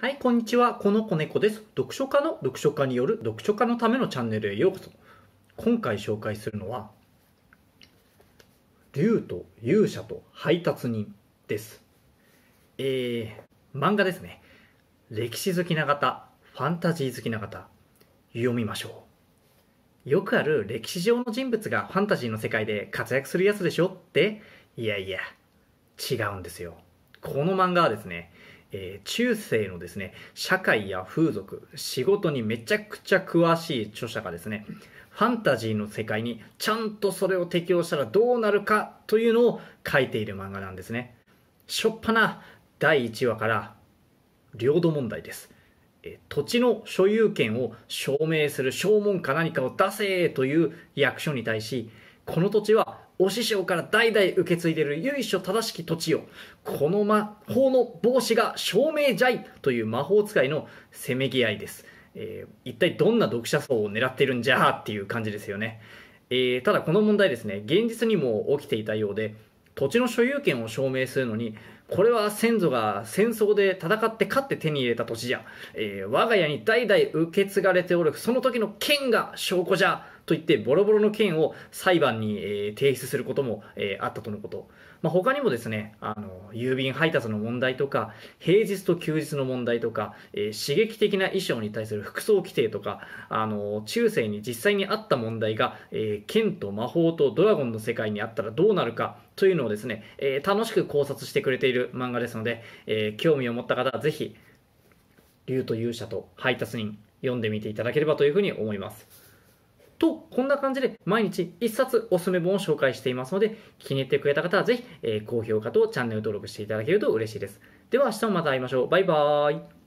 はい、こんにちは。この子猫です。読書家の読書家による読書家のためのチャンネルへようこそ。今回紹介するのは、竜と勇者と配達人です。えー、漫画ですね。歴史好きな方、ファンタジー好きな方、読みましょう。よくある歴史上の人物がファンタジーの世界で活躍するやつでしょって、いやいや、違うんですよ。この漫画はですね、えー中世のですね、社会や風俗、仕事にめちゃくちゃ詳しい著者がですね、ファンタジーの世界にちゃんとそれを適用したらどうなるかというのを書いている漫画なんですね。しょっぱな第1話から領土問題です。え土地の所有権を証明する証文か何かを出せという役所に対し、この土地はお師匠から代々受け継いでいる由緒正しき土地をこの魔法の帽子が証明じゃいという魔法使いのせめぎ合いです、えー一体どんな読者層を狙ってるんじゃっていう感じですよね、えーただこの問題ですね。現実にも起きていたようで土地の所有権を証明するのにこれは先祖が戦争で戦って勝って手に入れた土地じゃ、えー我が家に代々受け継がれておるその時の剣が証拠じゃ。と言ってボロボロの剣を裁判に、えー提出することも、えあったとのこと、まあ、他にもですねあの郵便配達の問題とか平日と休日の問題とか、え刺激的な衣装に対する服装規定とかあの中世に実際にあった問題が、え剣と魔法とドラゴンの世界にあったらどうなるかというのをですね、え楽しく考察してくれている漫画ですので、え興味を持った方はぜひ竜と勇者と配達人読んでみていただければというふうに思います。こんな感じで毎日1冊おすすめ本を紹介していますので気に入ってくれた方はぜひ、え高評価とチャンネル登録していただけると嬉しいです。では明日もまた会いましょう。バイバーイ。